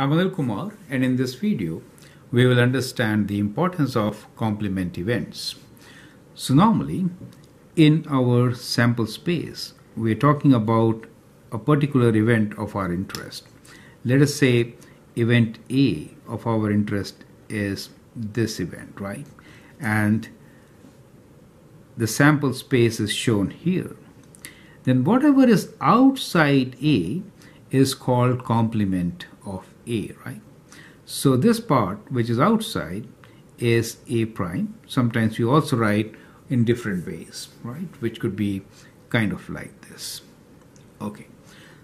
I'm Anil Kumar and in this video we will understand the importance of complement events. So normally in our sample space we're talking about a particular event of our interest. Let us say event A of our interest is this event, right? And the sample space is shown here. Then whatever is outside A is called complement of A, right? So this part which is outside is A prime. Sometimes we also write in different ways, right? Which could be kind of like this. Okay.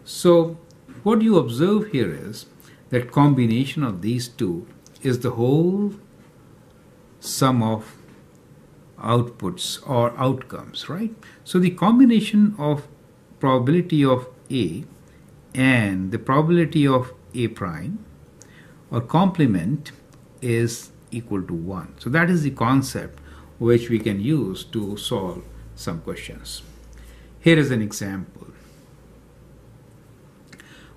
So what you observe here is that combination of these two is the whole sum of outputs or outcomes, right? So the combination of probability of A and the probability of A prime or complement is equal to 1. So that is the concept which we can use to solve some questions. Here is an example.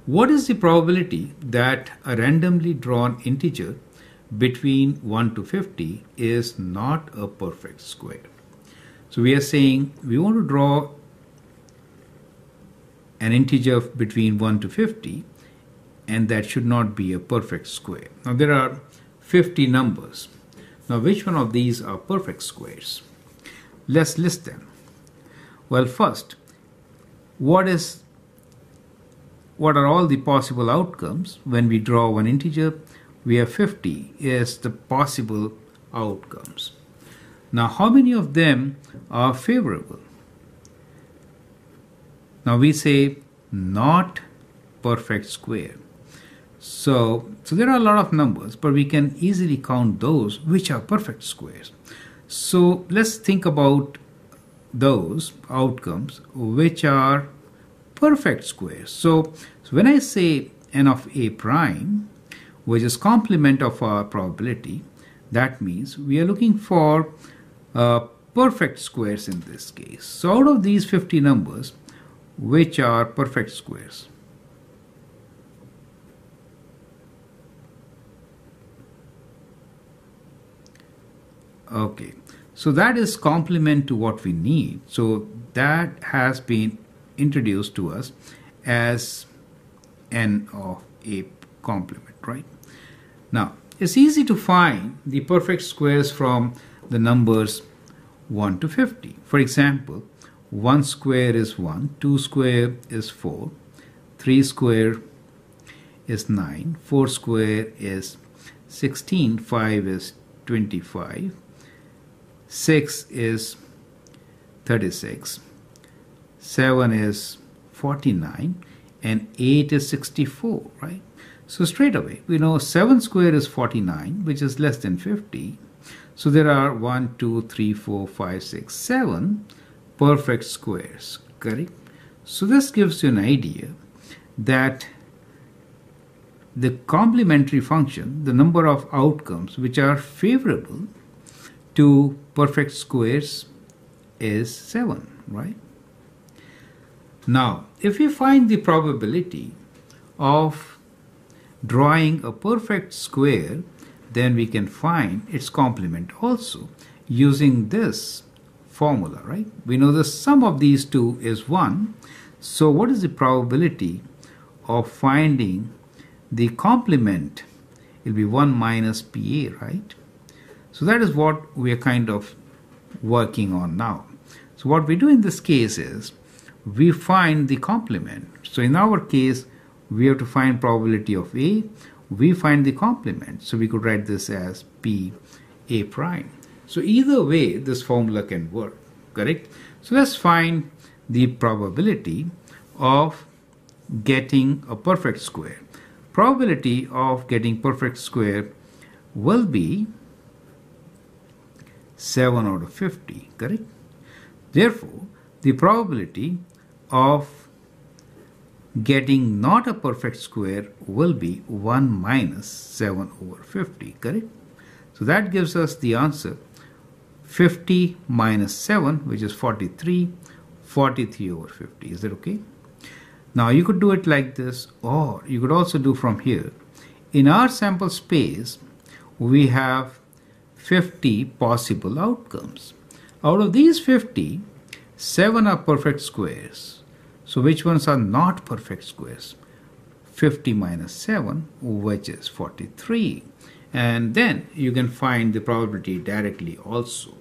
What is the probability that a randomly drawn integer between 1 to 50 is not a perfect square? So we are saying we want to draw an integer between 1 to 50 and that should not be a perfect square. Now there are 50 numbers. Now which one of these are perfect squares? Let's list them. Well first, what is what are all the possible outcomes when we draw one integer? We have 50 is the possible outcomes. Now how many of them are favorable? Now we say not perfect square. So, so there are a lot of numbers, but we can easily count those which are perfect squares. So let's think about those outcomes which are perfect squares. So, so when I say n of a prime, which is complement of our probability, that means we are looking for uh, perfect squares in this case. So out of these 50 numbers, which are perfect squares. Okay, so that is complement to what we need. So that has been introduced to us as n of a complement, right? Now, it's easy to find the perfect squares from the numbers 1 to 50. For example, 1 square is 1, 2 square is 4, 3 square is 9, 4 square is 16, 5 is 25, 6 is 36, 7 is 49, and 8 is 64, right? So straight away, we know 7 square is 49, which is less than 50. So there are 1, 2, 3, 4, 5, 6, 7 perfect squares, correct? So this gives you an idea that the complementary function, the number of outcomes which are favorable to perfect squares is 7, right? Now, if we find the probability of drawing a perfect square, then we can find its complement also using this formula, right? We know the sum of these two is 1. So what is the probability of finding the complement? It will be 1 minus PA, right? So that is what we are kind of working on now. So what we do in this case is we find the complement. So in our case, we have to find probability of A. We find the complement. So we could write this as P A prime. So either way, this formula can work, correct? So let's find the probability of getting a perfect square. Probability of getting perfect square will be 7 out of 50, correct? Therefore, the probability of getting not a perfect square will be 1 minus 7 over 50, correct? So that gives us the answer 50 minus 7 which is 43 43 over 50 is that okay now you could do it like this or you could also do from here in our sample space, we have 50 possible outcomes. Out of these 50, 7 are perfect squares. So which ones are not perfect squares? 50 minus 7, which is 43. And then you can find the probability directly also.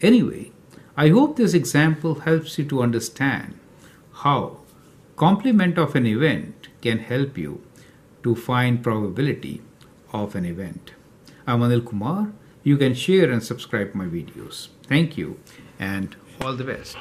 Anyway, I hope this example helps you to understand how complement of an event can help you to find probability of an event. I'm Anil Kumar. You can share and subscribe my videos. Thank you and all the best.